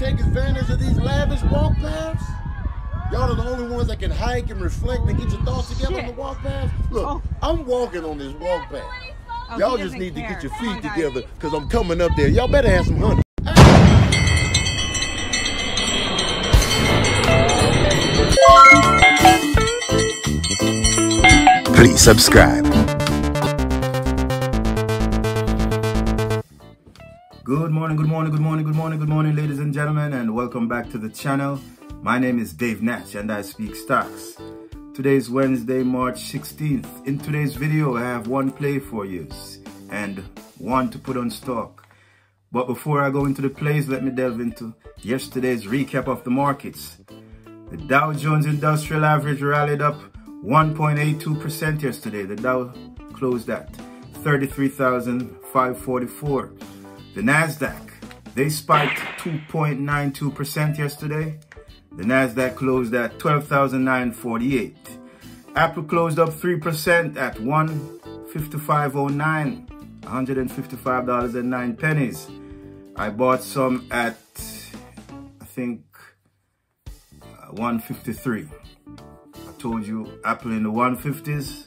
take advantage of these lavish walk paths? Y'all are the only ones that can hike and reflect and get your thoughts together Shit. on the walk path. Look, Oh. I'm walking on this walk path. Oh, Y'all just doesn't need to get your Come on, feet guys. together because I'm coming up there. Y'all better have some honey. Please subscribe. Good morning, good morning, good morning, good morning, good morning, ladies and gentlemen, and welcome back to the channel. My name is Dave Natch and I speak stocks. Today is Wednesday, March 16th. In today's video, I have one play for you and one to put on stock. But before I go into the plays, let me delve into yesterday's recap of the markets. The Dow Jones Industrial Average rallied up 1.82% yesterday. The Dow closed at 33,544. The Nasdaq, they spiked 2.92% yesterday. The Nasdaq closed at 12,948. Apple closed up 3% at 155.09, $155.09 pennies. I bought some at I think uh, 153. I told you Apple in the 150s.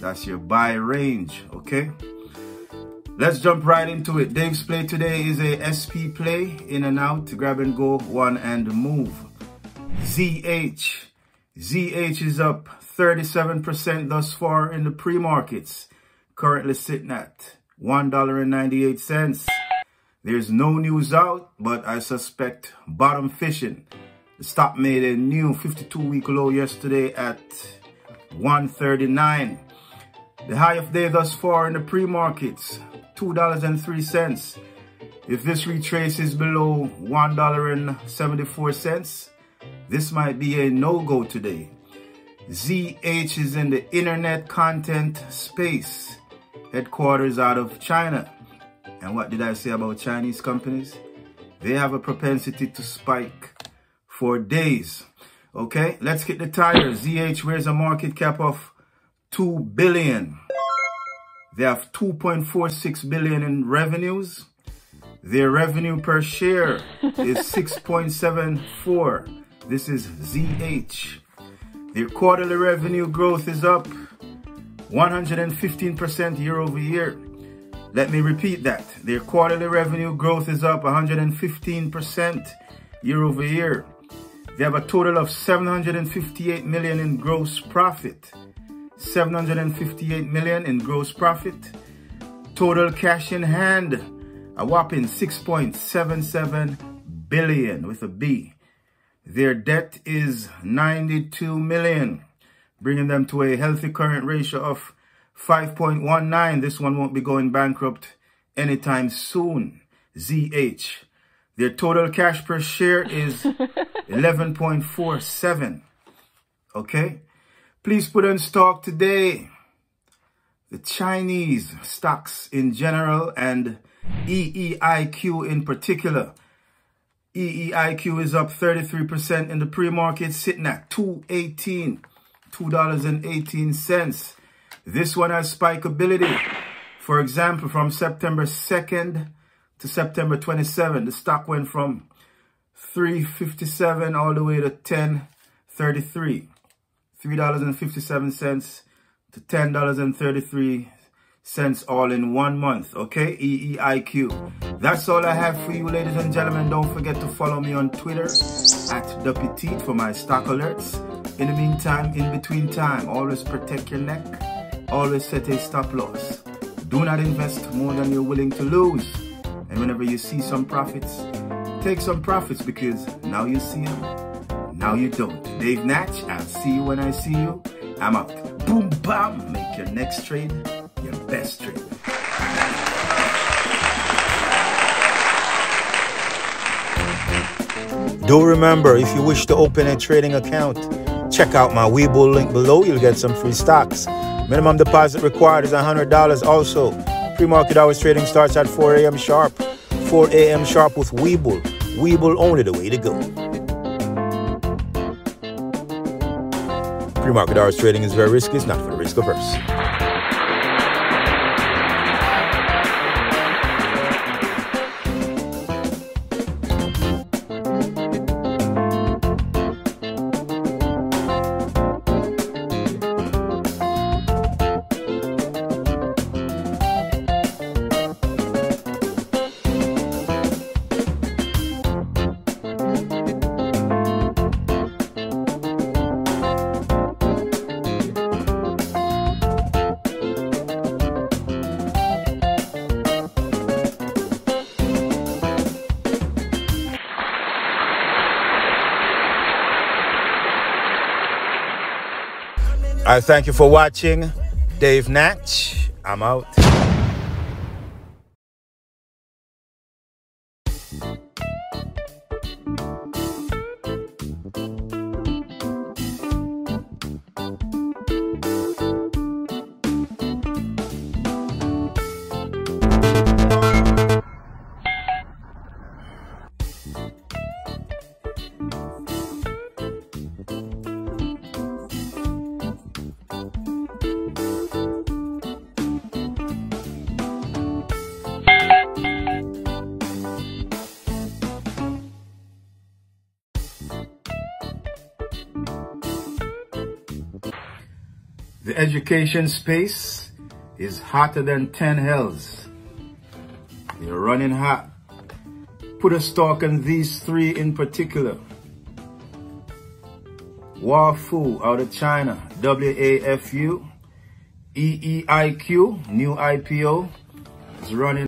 That's your buy range, okay? Let's jump right into it. Dave's play today is a SP play, in and out, grab and go, one and move. ZH. ZH is up 37% thus far in the pre-markets. Currently sitting at $1.98. There's no news out, but I suspect bottom fishing. The stock made a new 52-week low yesterday at 139. The high of day thus far in the pre-markets, $2.03. If this retraces below $1.74, this might be a no-go today. ZH is in the internet content space, headquarters out of China. And what did I say about Chinese companies? They have a propensity to spike for days. Okay, let's get the tires. ZH wears a market cap of 2 billion. They have 2.46 billion in revenues. Their revenue per share is 6.74. This is ZH. Their quarterly revenue growth is up 115% year over year. Let me repeat that. Their quarterly revenue growth is up 115% year over year. They have a total of 758 million in gross profit. 758 million in gross profit. Total cash in hand, a whopping 6.77 billion with a B. Their debt is 92 million, bringing them to a healthy current ratio of 5.19. This one won't be going bankrupt anytime soon. ZH. Their total cash per share is 11.47. Okay? Please put in stock today the Chinese stocks in general and EEIQ in particular. EEIQ is up 33% in the pre-market, sitting at 218, $2.18. This one has spikeability. For example, from September 2nd to September 27, the stock went from 357 all the way to 1033. $3.57 to $10.33 all in one month, okay? EEIQ. That's all I have for you, ladies and gentlemen. Don't forget to follow me on Twitter at the for my stock alerts. In the meantime, in between time, always protect your neck. Always set a stop loss. Do not invest more than you're willing to lose. And whenever you see some profits, take some profits because now you see them, now you don't. Dave Natch, I'll see you when I see you. I'm out. Boom, bam. Make your next trade your best trade. Do remember, if you wish to open a trading account, check out my Webull link below. You'll get some free stocks. Minimum deposit required is $100 also. Pre-market hours trading starts at 4 a.m. sharp. 4 a.m. sharp with Webull. Webull only the way to go. Pre-market hours trading is very risky. It's not for the risk averse. I thank you for watching. Dave Natch, I'm out. The education space is hotter than 10 hells. They're running hot. Put a stock on these three in particular. Wafu out of China, WAFU, EEIQ, new IPO, is running